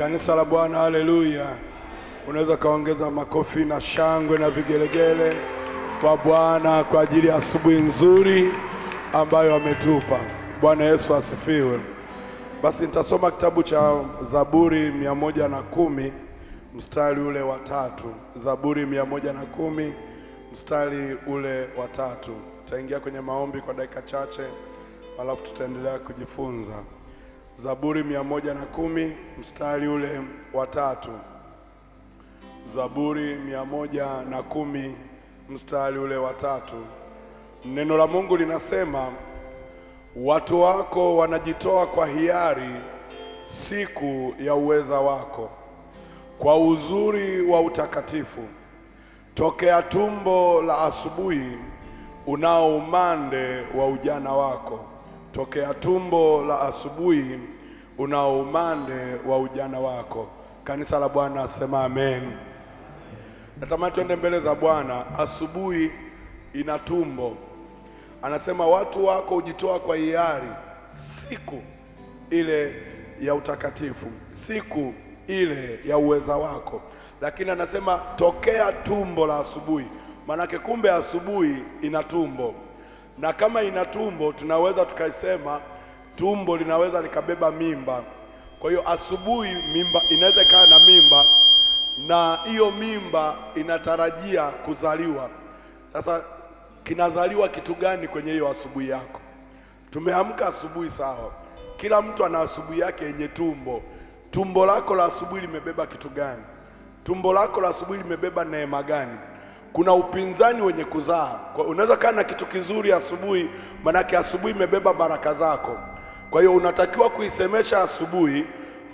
Kanisa la Bwana, haleluya. Unaweza kaongeza makofi na shangwe na vigelegele kwa Bwana kwa ajili ya asubuhi nzuri ambayo ametupa. Bwana Yesu asifiwe. Basi nitasoma kitabu cha Zaburi mia moja na kumi mstari ule wa tatu. Zaburi mia moja na kumi mstari ule wa tatu. Tutaingia kwenye maombi kwa dakika chache, alafu tutaendelea kujifunza. Zaburi mia moja na kumi mstari ule wa tatu. Zaburi mia moja na kumi mstari ule wa tatu. Neno la Mungu linasema watu wako wanajitoa kwa hiari siku ya uweza wako, kwa uzuri wa utakatifu. Tokea tumbo la asubuhi unao umande wa ujana wako, tokea tumbo la asubuhi unao umande wa ujana wako. Kanisa la Bwana asema amen. Natamani tuende mbele za Bwana. Asubuhi ina tumbo, anasema watu wako hujitoa kwa hiari siku ile ya utakatifu, siku ile ya uweza wako. Lakini anasema tokea tumbo la asubuhi, maanake kumbe asubuhi ina tumbo, na kama ina tumbo tunaweza tukaisema tumbo linaweza likabeba mimba. Kwa hiyo asubuhi mimba inaweza ikawa na mimba na hiyo mimba inatarajia kuzaliwa. Sasa kinazaliwa kitu gani kwenye hiyo asubuhi yako? Tumeamka asubuhi, sawa, kila mtu ana asubuhi yake yenye tumbo. Tumbo lako la asubuhi limebeba kitu gani? Tumbo lako la asubuhi limebeba neema gani? Kuna upinzani wenye kuzaa. Unaweza kaa na kitu kizuri asubuhi, manake asubuhi imebeba baraka zako. Kwa hiyo unatakiwa kuisemesha asubuhi,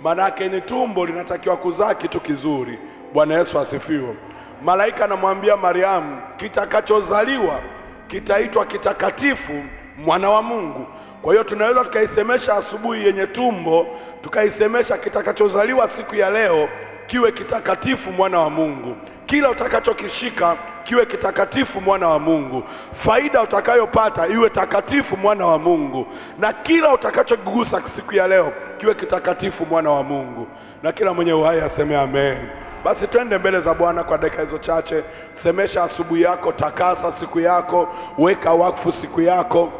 manake ni tumbo linatakiwa kuzaa kitu kizuri. Bwana Yesu asifiwe. Malaika anamwambia Mariamu, kitakachozaliwa kitaitwa kitakatifu, mwana wa Mungu. Kwa hiyo tunaweza tukaisemesha asubuhi yenye tumbo, tukaisemesha kitakachozaliwa siku ya leo kiwe kitakatifu mwana wa Mungu. Kila utakachokishika kiwe kitakatifu mwana wa Mungu. Faida utakayopata iwe takatifu mwana wa Mungu, na kila utakachogusa siku ya leo kiwe kitakatifu mwana wa Mungu. Na kila mwenye uhai aseme amen. Basi twende mbele za Bwana kwa dakika hizo chache. Semesha asubuhi yako, takasa siku yako, weka wakfu siku yako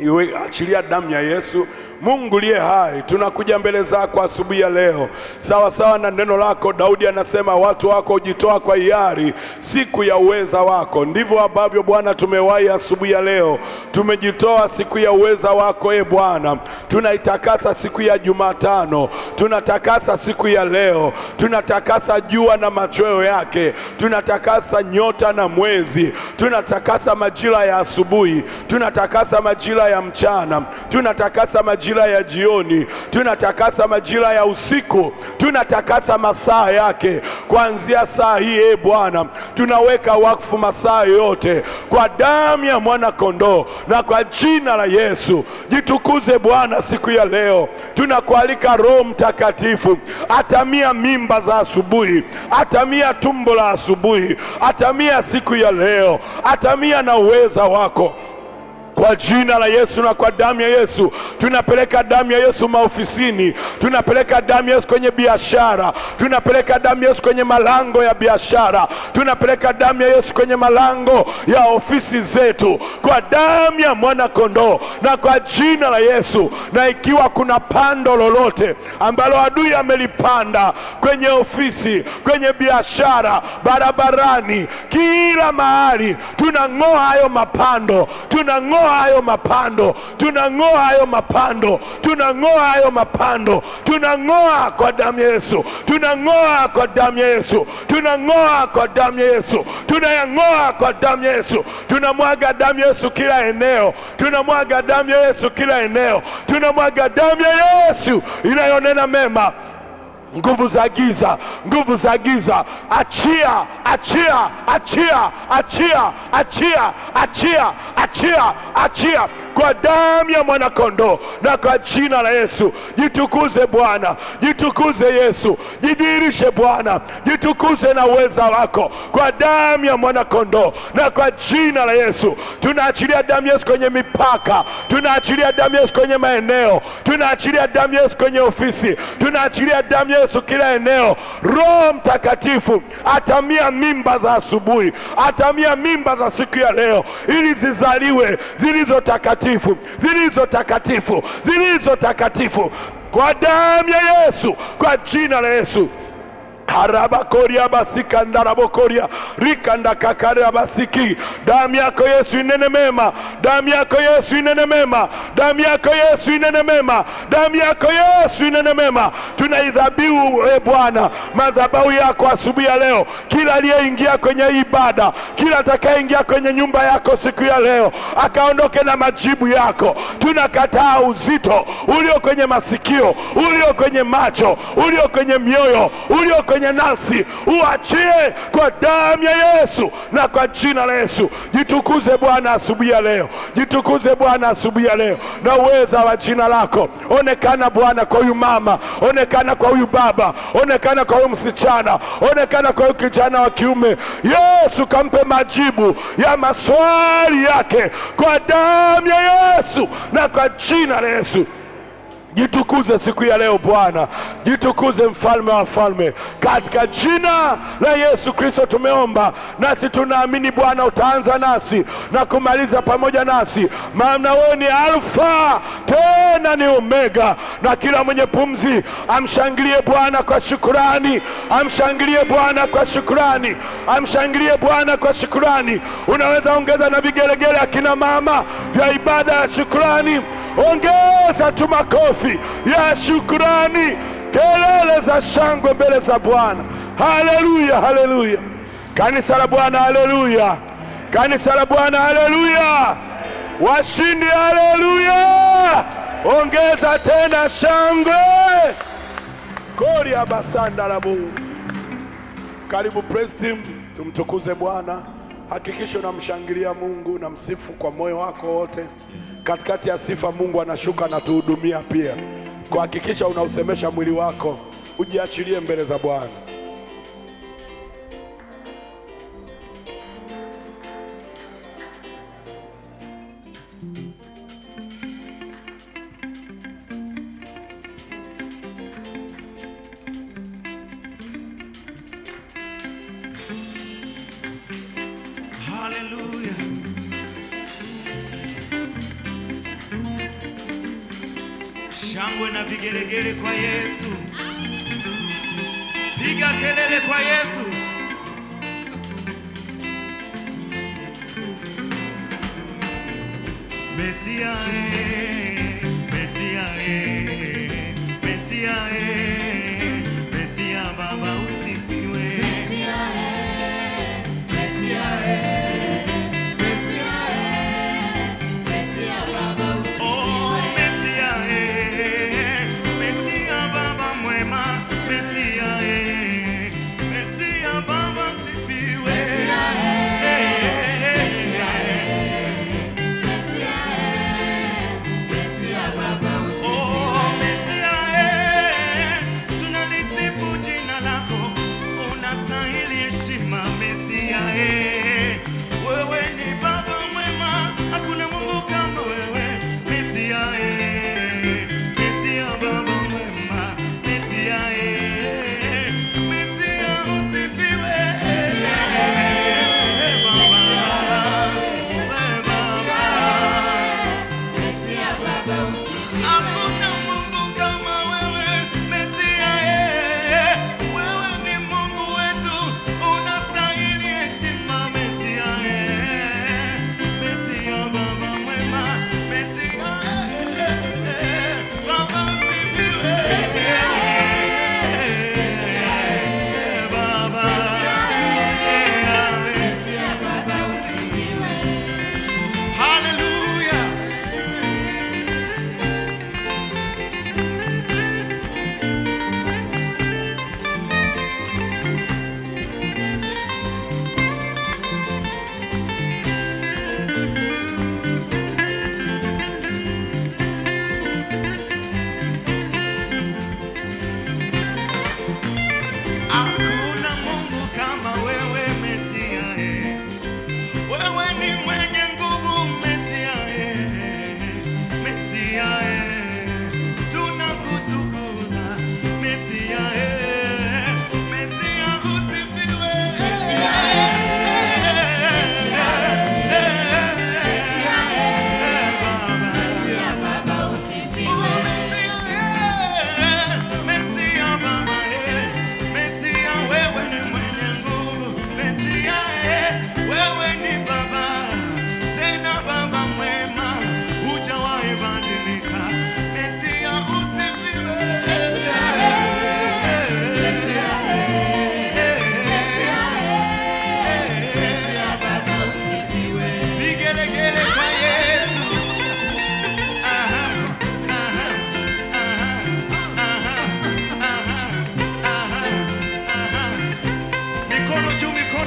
Iwe achilia damu ya Yesu. Mungu liye hai, tunakuja mbele zako asubuhi ya leo, sawa sawa na neno lako. Daudi anasema watu wako hujitoa kwa hiari siku ya uweza wako. Ndivyo ambavyo Bwana tumewahi asubuhi ya leo, tumejitoa siku ya uweza wako. E Bwana, tunaitakasa siku ya Jumatano, tunatakasa siku ya leo, tunatakasa jua na machweo yake, tunatakasa nyota na mwezi, tunatakasa majira ya asubuhi, tunatakasa majira ya mchana, tunatakasa majira ya jioni, tunatakasa majira ya usiku, tunatakasa masaa yake. Kuanzia saa hii. E Bwana, tunaweka wakfu masaa yote kwa damu ya mwana kondoo na kwa jina la Yesu. Jitukuze Bwana siku ya leo, tunakualika Roho Mtakatifu atamia mimba za asubuhi, atamia tumbo la asubuhi, atamia siku ya leo, atamia na uweza wako kwa jina la Yesu na kwa damu ya Yesu, tunapeleka damu ya Yesu maofisini, tunapeleka damu ya Yesu kwenye biashara, tunapeleka damu ya Yesu kwenye malango ya biashara, tunapeleka damu ya Yesu kwenye malango ya ofisi zetu, kwa damu ya mwana kondoo na kwa jina la Yesu. Na ikiwa kuna pando lolote ambalo adui amelipanda kwenye ofisi, kwenye biashara, barabarani, kila mahali, tunang'oa hayo mapando, tunang'oa hayo mapando, tunang'oa hayo mapando, tunang'oa hayo mapando, tunang'oa kwa damu ya Yesu, tunang'oa kwa damu ya Yesu, tunang'oa kwa damu ya Yesu, tunayang'oa kwa damu ya Yesu, tunamwaga damu ya Yesu kila eneo, tunamwaga damu ya Yesu kila eneo, tunamwaga damu ya Yesu inayonena mema nguvu za giza, nguvu za giza, achia, achia, achia, achia, achia, achia, achia, achia kwa damu ya mwanakondoo na kwa jina la Yesu. Jitukuze Bwana, jitukuze Yesu, jidhihirishe Bwana, jitukuze na uweza wako kwa damu ya mwanakondoo na kwa jina la Yesu. Tunaachilia damu Yesu kwenye mipaka, tunaachilia damu Yesu kwenye maeneo, tunaachilia damu Yesu kwenye ofisi, tunaachilia damu Yesu kila eneo. Roho Mtakatifu atamia mimba za asubuhi, atamia mimba za siku ya leo, ili zizaliwe zilizo takatifu, zilizo takatifu, zilizo takatifu. Kwa damu ya Yesu, kwa jina la Yesu harabakoria basikandarabokoria rikandakakaria basiki. Damu yako Yesu inene mema, damu yako Yesu inene mema, damu yako Yesu inene mema, damu yako Yesu inene mema. tunaidhabiu e Bwana. Madhabahu yako asubuhi ya leo, kila aliyeingia kwenye ibada, kila atakayeingia kwenye nyumba yako siku ya leo akaondoke na majibu yako. Tunakataa uzito ulio kwenye masikio, ulio kwenye macho, ulio kwenye mioyo, ulio kwenye nafsi, uachie kwa damu ya Yesu na kwa jina la Yesu. Jitukuze Bwana asubuhi ya leo, jitukuze Bwana asubuhi ya leo na uweza wa jina lako. Onekana Bwana kwa huyu mama, onekana kwa huyu baba, onekana kwa huyu msichana, onekana kwa huyu kijana wa kiume. Yesu kampe majibu ya maswali yake kwa damu ya Yesu na kwa jina la Yesu. Jitukuze siku ya leo Bwana, jitukuze mfalme wa falme, katika jina la Yesu Kristo tumeomba, nasi tunaamini Bwana utaanza nasi na kumaliza pamoja nasi, maana wewe ni Alfa tena ni Omega, na kila mwenye pumzi amshangilie Bwana kwa shukurani, amshangilie Bwana kwa shukurani, amshangilie Bwana kwa shukurani. Unaweza ongeza na vigelegele, akina mama, vya ibada ya shukurani ongeza tu makofi ya shukrani, kelele za shangwe mbele za Bwana. Haleluya, haleluya! Kanisa la Bwana, haleluya! Kanisa la Bwana, haleluya! Washindi, haleluya! Ongeza tena shangwe. kori basanda Mungu. Karibu praise team, tumtukuze Bwana. Hakikisha unamshangilia Mungu na msifu kwa moyo wako wote. Katikati ya sifa, Mungu anashuka na tuhudumia pia. Kuhakikisha unausemesha mwili wako, ujiachilie mbele za Bwana. Shangwe na vigelegele kwa Yesu. Piga kelele kwa Yesu. Mesia eh, Mesia eh, Mesia eh, Mesia Baba usifiwe. Oh, ella.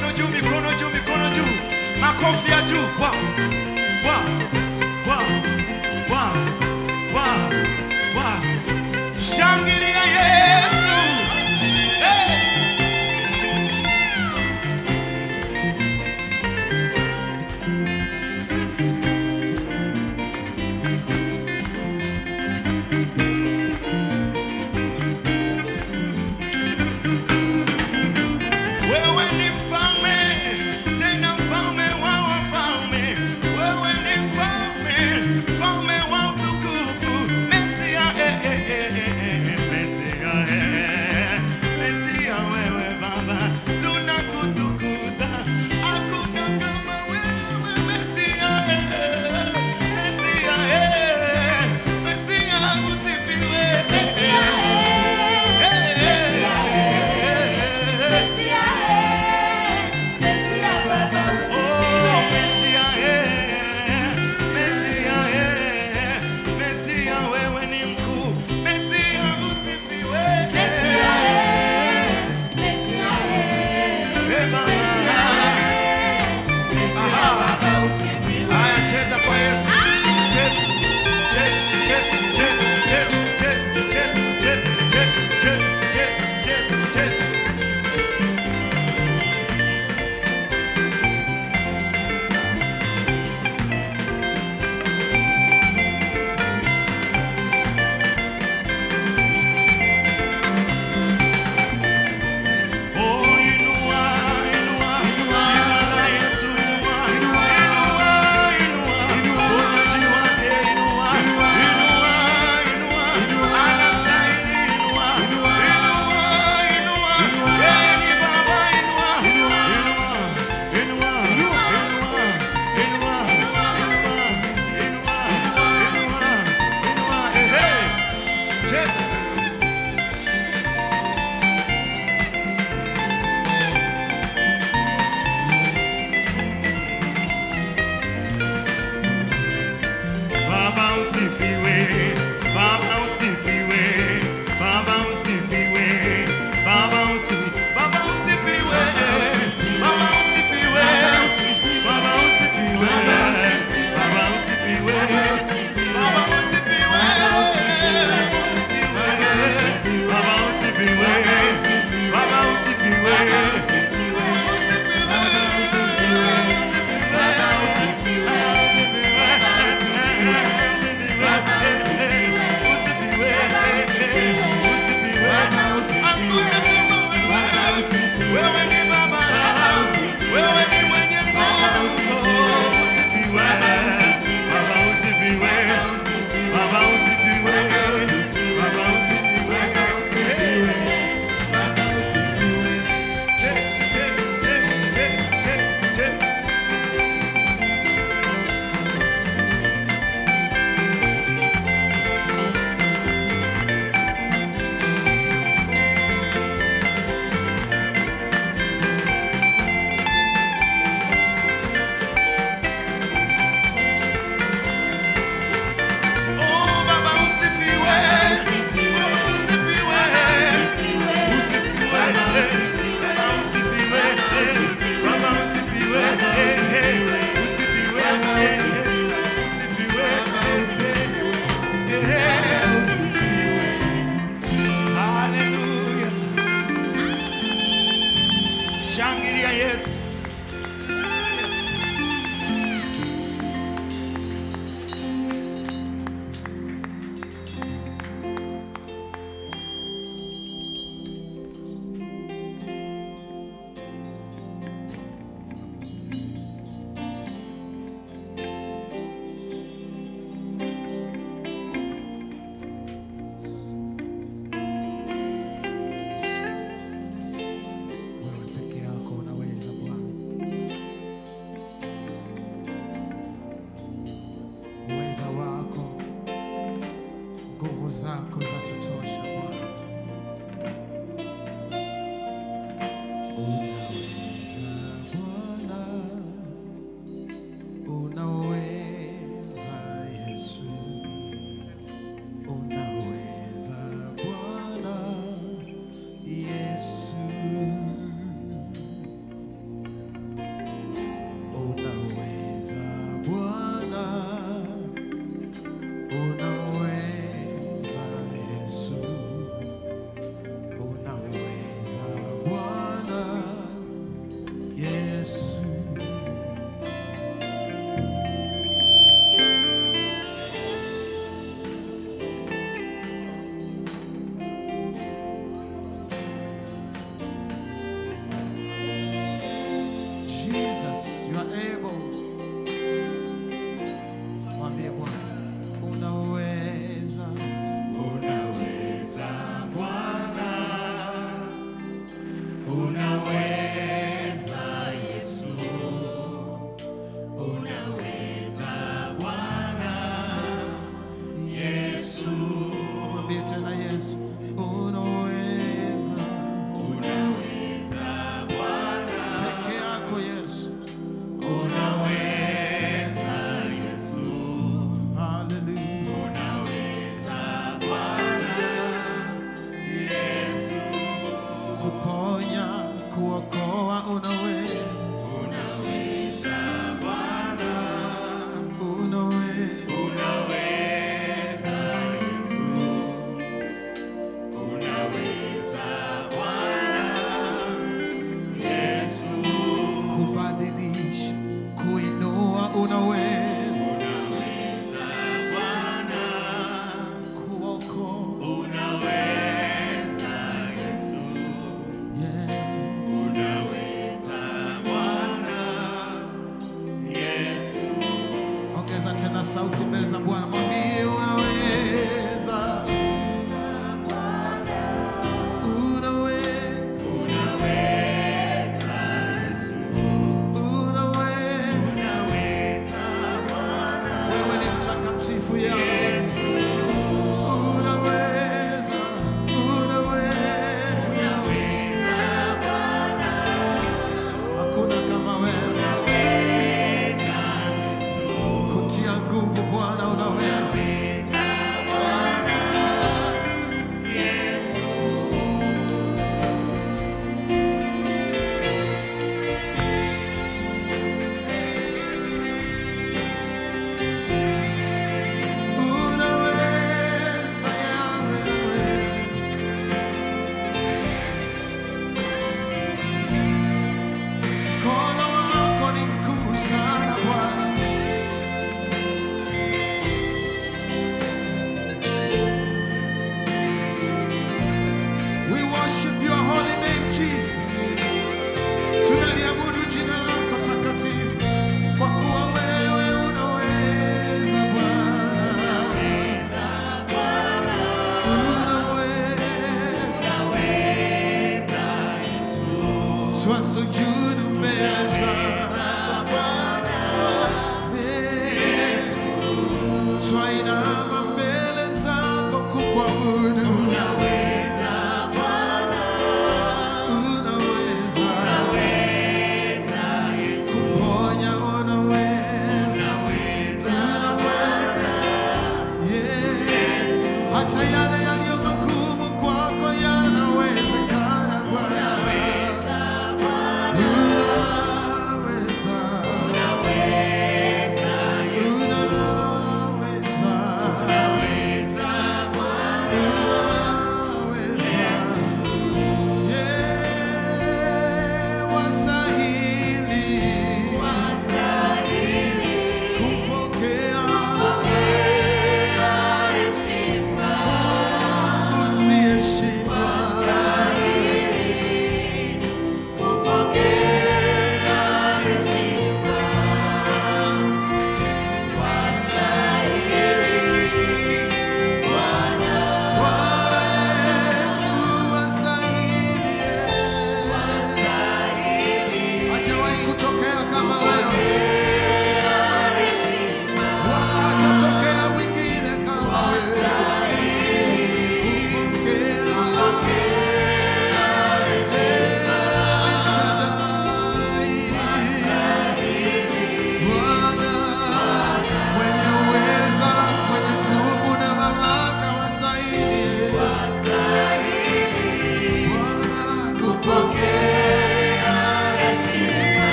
mikono juu, mikono juu, mikono juu, makofi ya juu. Sauti mbele za Bwana,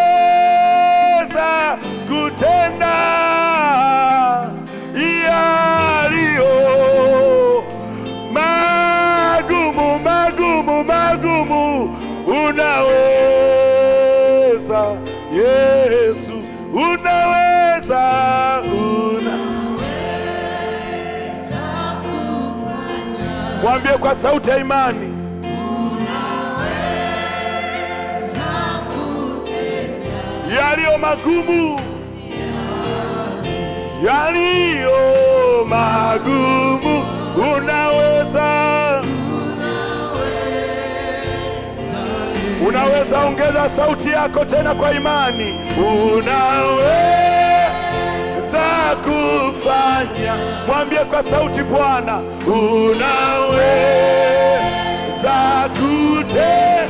unaweza kutenda yaliyo magumu magumu magumu, unaweza Yesu, unaweza una Mwambie kwa sauti ya imani, yaliyo magumu, yaliyo magumu, unaweza. Unaweza ongeza sauti yako tena kwa imani, unaweza kufanya. Mwambie kwa sauti Bwana, unaweza kutenda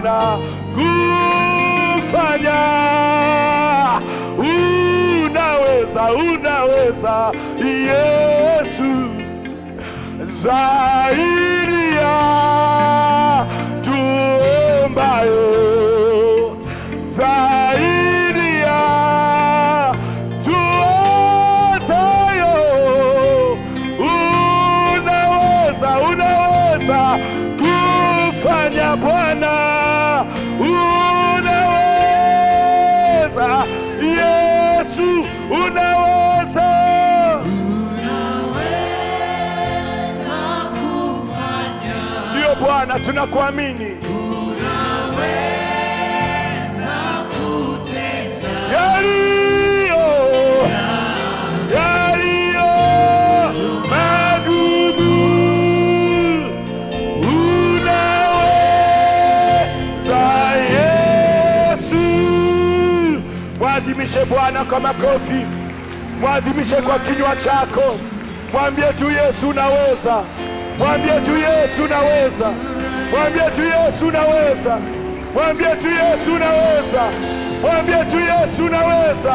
Bwana. Unaweza, unaweza Yesu, zaidi ya tuombaye Tunakuamini. Yaliyo. Yaliyo. Magumu unaweza Yesu. Mwadhimishe Bwana kwa makofi, mwadhimishe kwa kinywa chako, mwambie tu Yesu unaweza, mwambie tu Yesu unaweza, mwambie tu Yesu unaweza, mwambie tu Yesu unaweza, mwambie tu Yesu unaweza.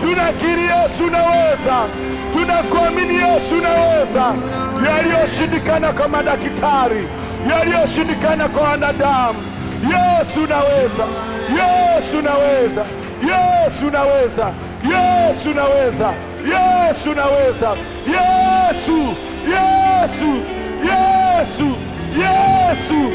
Tunakiri Yesu unaweza, tunakuamini Yesu unaweza. Yaliyoshindikana kwa madaktari, yaliyoshindikana kwa wanadamu, Yesu unaweza, Yesu unaweza, Yesu unaweza, Yesu unaweza, Yesu unaweza, Yesu, Yesu, Yesu, Yesu, Yesu,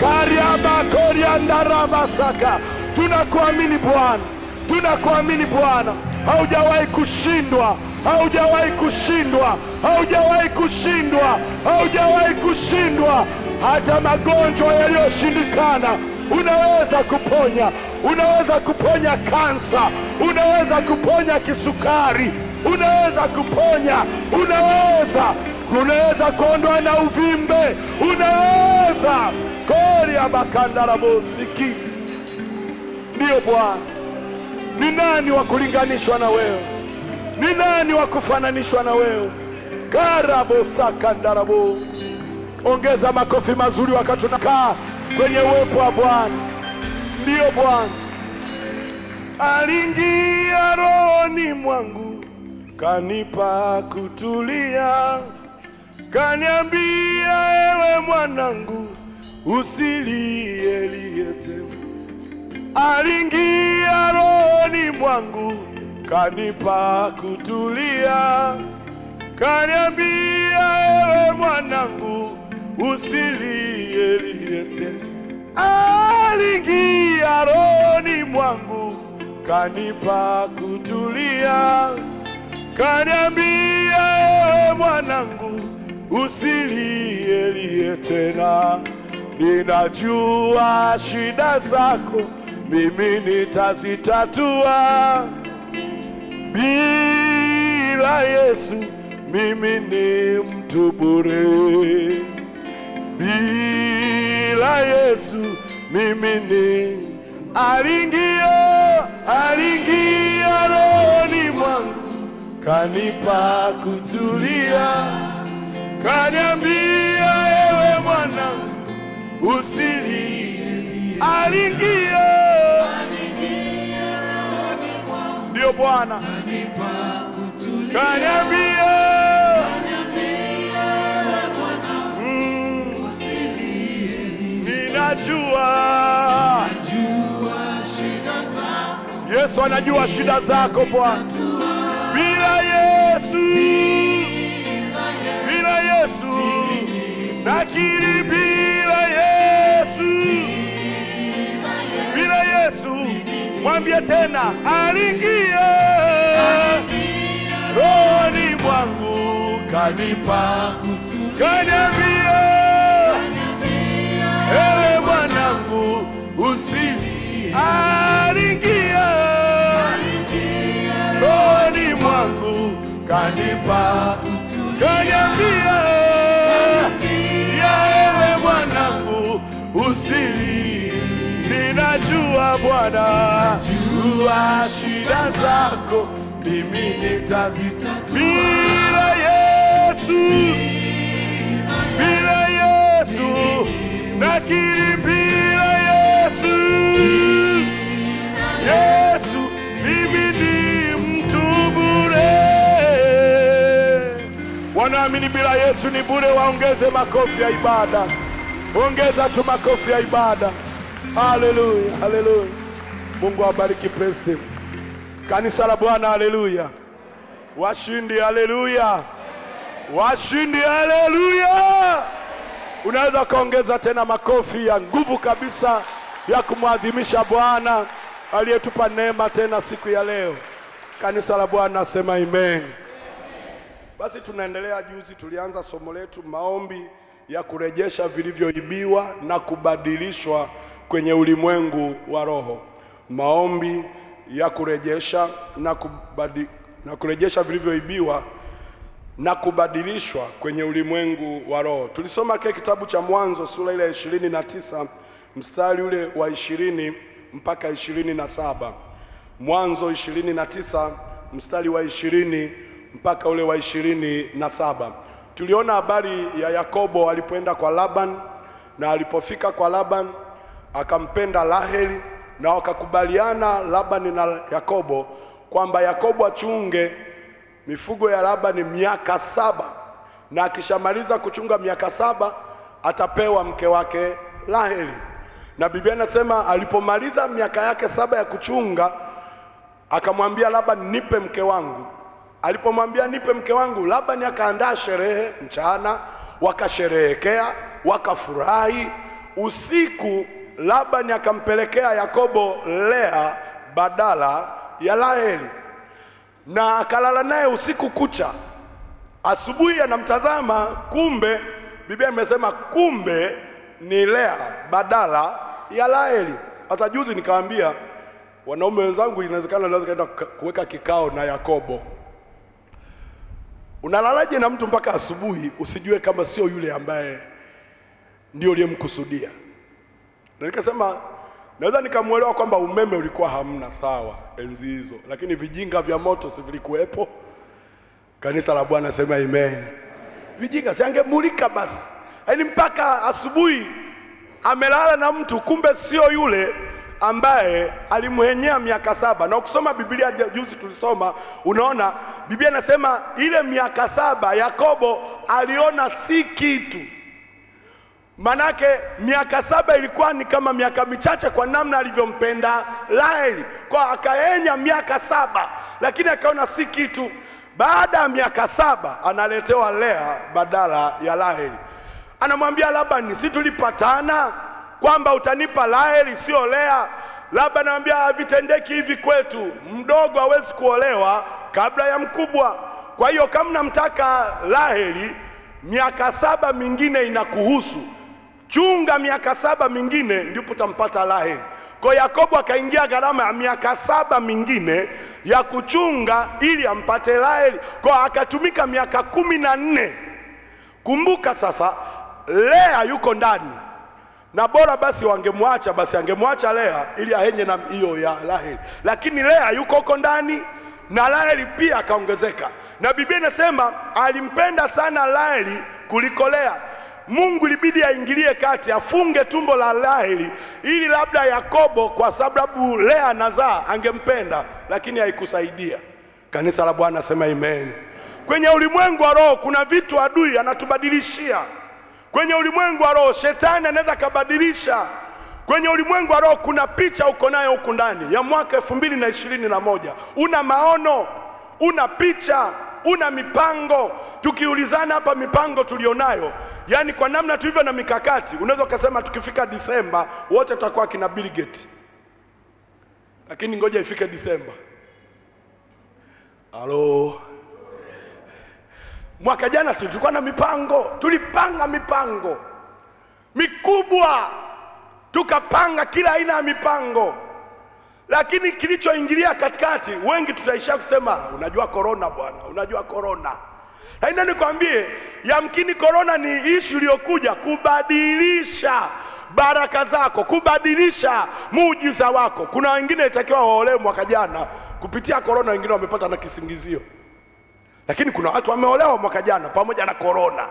kariaba kariabakoriandarabasaka. Tunakuamini Bwana, tunakuamini Bwana, haujawahi kushindwa, haujawahi kushindwa, haujawahi kushindwa, haujawahi kushindwa. Hata magonjwa yaliyoshindikana unaweza kuponya, unaweza kuponya kansa, unaweza kuponya kisukari, unaweza kuponya, unaweza unaweza kuondoa na uvimbe, unaweza koria makandarabosiki. Ndiyo Bwana, ni nani wa kulinganishwa na wewe? Ni nani wa kufananishwa na wewe? karabosakandarabo ongeza makofi mazuri wakati unakaa kwenye uwepo wa Bwana. Ndiyo Bwana alingia rohoni mwangu, kanipa kutulia, kaniambia ewe mwanangu, usilie tena. Aliingia rohoni mwangu, kanipa kutulia, kaniambia ewe mwanangu, usilie tena. Aliingia rohoni mwangu, kanipa kutulia, kaniambia ewe mwanangu, usilie tena. Ninajua shida zako, mimi nitazitatua. Bila Yesu mimi ni mtu bure. Bila Yesu mimi ni aliingia, alingia rohoni mwangu, kanipa kutulia, kaniambia ewe mwana usilie. Aliingia, ndio Bwana. Kaniambia. Mm, ninajua. Yesu anajua shida zako Bwana. Bila Yesu, nakiri bila Yesu, bila Yesu, mwambie tena, aliingia rohoni mwangu, kanipa kaniambia, ewe mwanangu, usili aliingia rohoni mwangu, kanipa kaniambia, ninajua Bwana, jua shida zako mimi nitazitatua. Bila Yesu, bila Yesu, nakiri bila Yesu, Yesu, mimi ni mtu bure. Wanaamini bila Yesu ni bure, waongeze makofi ya ibada, ongeza tu makofi ya ibada. Haleluya, haleluya. Mungu awabariki praise. Kanisa la Bwana, haleluya. Washindi, haleluya. Washindi, haleluya! Unaweza ukaongeza tena makofi ya nguvu kabisa ya kumwadhimisha Bwana aliyetupa neema tena siku ya leo. Kanisa la Bwana sema amen. Basi tunaendelea. Juzi tulianza somo letu maombi ya kurejesha vilivyoibiwa na kubadilishwa kwenye ulimwengu wa roho. Maombi ya kurejesha na, kubadi, na kurejesha vilivyoibiwa na kubadilishwa kwenye ulimwengu wa roho. Tulisoma kile kitabu cha Mwanzo sura ile ya ishirini na tisa mstari ule wa ishirini mpaka ishirini na saba Mwanzo ishirini na tisa mstari wa ishirini mpaka ule wa ishirini na saba Tuliona habari ya Yakobo alipoenda kwa Laban na alipofika kwa Laban akampenda Raheli na wakakubaliana Labani na Yakobo kwamba Yakobo achunge mifugo ya Labani miaka saba na akishamaliza kuchunga miaka saba atapewa mke wake Raheli. Na Biblia inasema alipomaliza miaka yake saba ya kuchunga akamwambia Labani, nipe mke wangu. Alipomwambia nipe mke wangu, Labani akaandaa sherehe mchana, wakasherehekea, wakafurahi. Usiku Labani akampelekea Yakobo Lea badala ya Raheli na akalala naye usiku kucha. Asubuhi anamtazama, kumbe Biblia imesema kumbe ni Lea badala ya Raheli. Sasa juzi nikawaambia wanaume wenzangu, inawezekana naweza kaenda kuweka kikao na Yakobo. Unalalaje na mtu mpaka asubuhi usijue kama sio yule ambaye ndio uliyemkusudia? Na nikasema naweza nikamwelewa kwamba umeme ulikuwa hamna, sawa, enzi hizo, lakini vijinga vya moto si vilikuwepo? Kanisa la Bwana sema amen. Vijinga siangemulika basi, yaani mpaka asubuhi amelala na mtu, kumbe sio yule ambaye alimwenyea miaka saba. Na ukisoma Biblia juzi tulisoma, unaona Biblia inasema ile miaka saba Yakobo aliona si kitu. Manake miaka saba ilikuwa ni kama miaka michache kwa namna alivyompenda Raheli, kwa akaenya miaka saba, lakini akaona si kitu. Baada ya miaka saba analetewa Lea badala ya Raheli. Anamwambia Labani, si tulipatana kwamba utanipa Raheli sio Lea? Labani anamwambia havitendeki hivi kwetu, mdogo hawezi kuolewa kabla ya mkubwa. Kwa hiyo kama namtaka Raheli, miaka saba mingine inakuhusu chunga miaka saba mingine ndipo utampata Raheli. Kwa Yakobo akaingia gharama ya miaka saba mingine ya kuchunga ili ampate Raheli, kwa akatumika miaka kumi na nne. Kumbuka sasa, Lea yuko ndani na bora basi wangemwacha basi angemwacha Lea ili ahenye na hiyo ya Raheli, lakini Lea yuko huko ndani na Raheli pia akaongezeka, na Biblia inasema alimpenda sana Raheli kuliko Lea. Mungu ilibidi aingilie kati afunge tumbo la Raheli ili labda Yakobo, kwa sababu Lea nazaa, angempenda, lakini haikusaidia. Kanisa la Bwana sema amen. Kwenye ulimwengu wa roho kuna vitu adui anatubadilishia. Kwenye ulimwengu wa roho shetani anaweza kabadilisha. Kwenye ulimwengu wa roho kuna picha uko nayo huku ndani ya mwaka elfu mbili na ishirini na moja una maono, una picha una mipango. Tukiulizana hapa mipango tulionayo, yani kwa namna tulivyo na mikakati, unaweza ukasema tukifika Disemba wote tutakuwa kina Bill Gates, lakini ngoja ifike Disemba. Halo, mwaka jana si tulikuwa na mipango, tulipanga mipango mikubwa, tukapanga kila aina ya mipango lakini kilichoingilia katikati, wengi tutaishia kusema unajua korona bwana, unajua korona. Lakini nikwambie, yamkini korona ni ishu iliyokuja kubadilisha baraka zako, kubadilisha muujiza wako. Kuna wengine itakiwa waolewe mwaka jana kupitia korona, wengine wamepata na kisingizio, lakini kuna watu wameolewa mwaka jana pamoja na korona.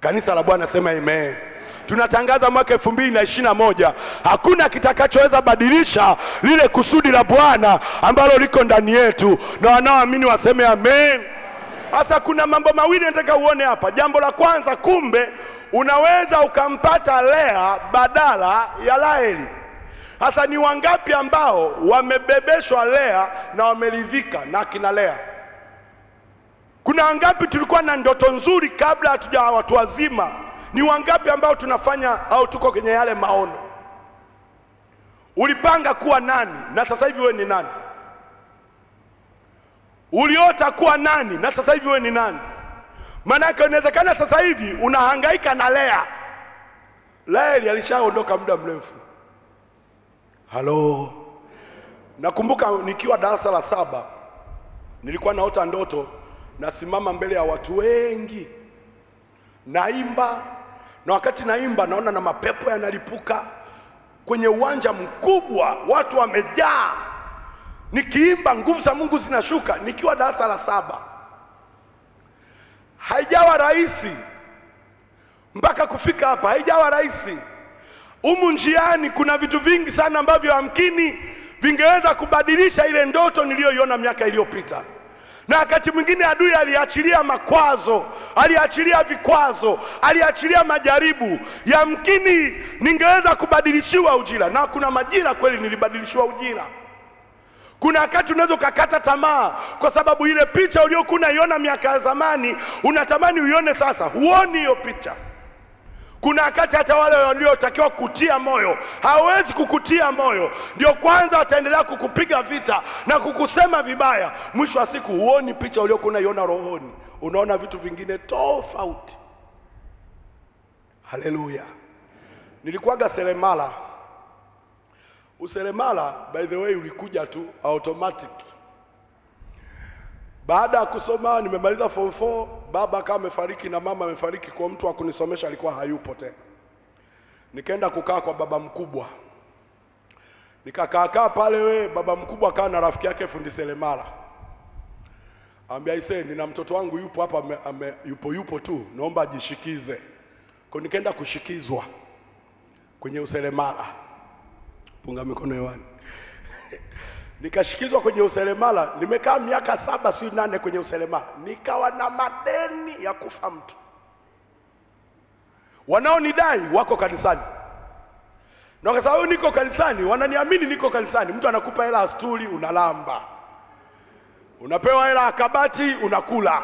Kanisa la Bwana sema amen. Tunatangaza mwaka elfu mbili na ishirini na moja hakuna kitakachoweza badilisha lile kusudi la Bwana ambalo liko ndani yetu, na wanaoamini waseme amen. Sasa kuna mambo mawili nataka uone hapa. Jambo la kwanza, kumbe unaweza ukampata Lea badala ya Raheli. Sasa ni wangapi ambao wamebebeshwa Lea na wameridhika na kina Lea? Kuna wangapi tulikuwa na ndoto nzuri kabla hatuja watu wazima? Ni wangapi ambao tunafanya au tuko kwenye yale maono? Ulipanga kuwa nani na sasa hivi wewe ni nani? Uliota kuwa nani na sasa hivi wewe ni nani? Maanake inawezekana sasa hivi unahangaika na Lea. Laeli alishaondoka muda mrefu. Halo, nakumbuka nikiwa darasa la saba nilikuwa naota ndoto, nasimama mbele ya watu wengi, naimba, na wakati naimba naona na mapepo yanalipuka kwenye uwanja mkubwa, watu wamejaa, nikiimba nguvu za Mungu zinashuka, nikiwa darasa la saba. Haijawa rahisi mpaka kufika hapa, haijawa rahisi. Humu njiani kuna vitu vingi sana ambavyo amkini vingeweza kubadilisha ile ndoto niliyoiona miaka iliyopita. Na wakati mwingine adui aliachilia makwazo, aliachilia vikwazo, aliachilia majaribu. Yamkini ningeweza kubadilishiwa ujira, na kuna majira kweli nilibadilishiwa ujira. Kuna wakati unaweza ukakata tamaa kwa sababu ile picha uliokuwa unaiona miaka ya zamani unatamani uione sasa, huoni hiyo picha. Kuna wakati hata wale waliotakiwa kutia moyo hawawezi kukutia moyo, ndio kwanza wataendelea kukupiga vita na kukusema vibaya. Mwisho wa siku huoni picha uliokuwa unaiona rohoni, unaona vitu vingine tofauti. Haleluya! Nilikuwaga seremala. Useremala by the way ulikuja tu automatic. Baada ya kusoma nimemaliza form 4, baba akawa amefariki na mama amefariki, kwa mtu wa kunisomesha alikuwa hayupo tena. Nikaenda kukaa kwa baba mkubwa, nikakaakaa pale. We baba mkubwa akawa na rafiki yake fundi selemara ambia ise, nina mtoto wangu yupo hapa yupo yupo tu, naomba ajishikize. Kwa nikaenda kushikizwa kwenye useremala, punga mikono hewani nikashikizwa kwenye useremala. Nimekaa miaka saba si nane kwenye useremala, nikawa na madeni ya kufa mtu. Wanaonidai wako kanisani, na kwa sababu niko kanisani, wananiamini niko kanisani. Mtu anakupa hela asturi, unalamba, unapewa hela ya kabati, unakula.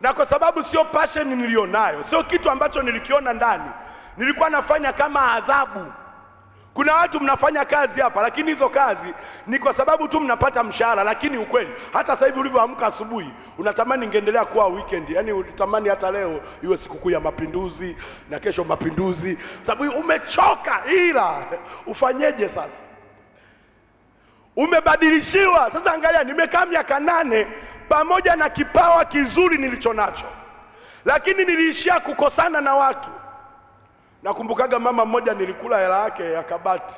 Na kwa sababu sio passion nilionayo, sio kitu ambacho nilikiona ndani, nilikuwa nafanya kama adhabu. Kuna watu mnafanya kazi hapa, lakini hizo kazi ni kwa sababu tu mnapata mshahara, lakini ukweli hata sasa hivi ulivyoamka asubuhi unatamani ingeendelea kuwa weekend, yani unatamani hata leo iwe sikukuu ya Mapinduzi na kesho Mapinduzi, sababu umechoka. Ila ufanyeje sasa? Umebadilishiwa sasa. Angalia, nimekaa miaka nane pamoja na kipawa kizuri nilicho nacho, lakini niliishia kukosana na watu. Nakumbukaga mama mmoja nilikula hela yake ya kabati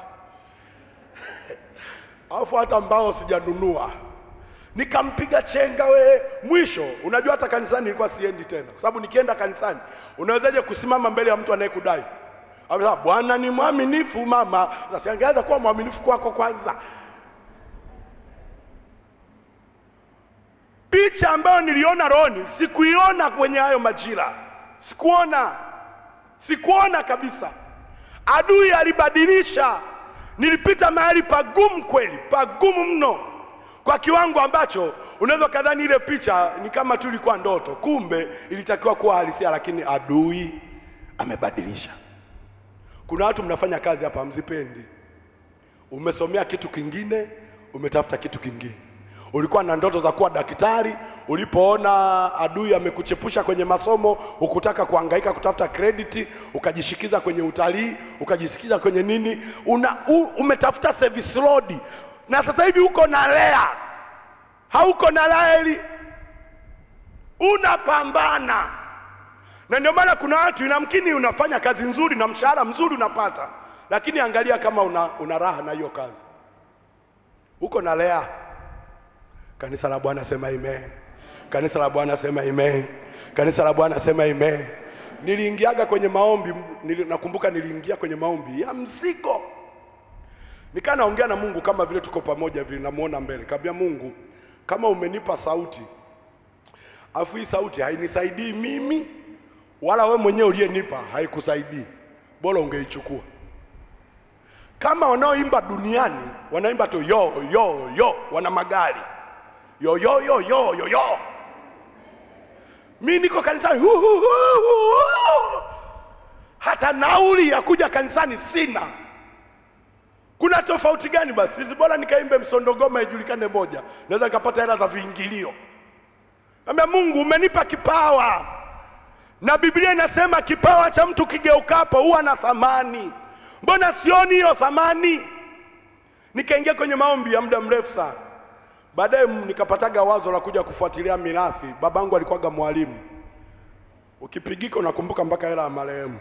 alafu hata mbao sijanunua, nikampiga chenga we. Mwisho unajua, hata kanisani nilikuwa siendi tena, kwa sababu nikienda kanisani, unawezaje kusimama mbele ya mtu anayekudai? Amesema Bwana ni mwaminifu. Mama sasa kuwa mwaminifu kwako kwanza. Picha ambayo niliona rohoni sikuiona kwenye hayo majira, sikuona sikuona kabisa. Adui alibadilisha. Nilipita mahali pagumu kweli, pagumu mno, kwa kiwango ambacho unaweza kadhani ile picha ni kama tu ilikuwa ndoto, kumbe ilitakiwa kuwa halisia, lakini adui amebadilisha. Kuna watu mnafanya kazi hapa mzipendi, umesomea kitu kingine, umetafuta kitu kingine ulikuwa na ndoto za kuwa daktari. Ulipoona adui amekuchepusha kwenye masomo, ukutaka kuangaika kutafuta krediti, ukajishikiza kwenye utalii, ukajishikiza kwenye nini, una, u, umetafuta service road, na sasa hivi uko na Lea, hauko na Laeli, unapambana. Na ndio maana kuna watu inamkini unafanya kazi nzuri na mshahara mzuri unapata, lakini angalia kama una, una raha na hiyo kazi, uko na Lea. Kanisa la Bwana sema amen. Kanisa la Bwana sema amen. Kanisa la Bwana sema amen. Niliingiaga kwenye maombi nili, nakumbuka niliingia kwenye maombi ya mzigo, nikaa naongea na Mungu kama vile tuko pamoja vile, namuona mbele, kaambia Mungu, kama umenipa sauti afu hii sauti hainisaidii mimi wala we mwenyewe uliyenipa haikusaidii, bora ungeichukua. Kama wanaoimba duniani wanaimba tu yo yo yo, wana magari yo yo yo yo mi niko kanisani hata nauli ya kuja kanisani sina. Kuna tofauti gani basi? Si bora nikaimbe msondogoma ijulikane moja. Naweza nikapata hela za viingilio. Ambia mungu umenipa kipawa. Na biblia inasema kipawa cha mtu kigeukapo huwa na thamani. Mbona sioni hiyo thamani? Nikaingia kwenye maombi ya muda mrefu sana baadaye nikapataga wazo la kuja kufuatilia mirathi. Babangu alikuwaga mwalimu. Ukipigika unakumbuka mpaka hela ya marehemu.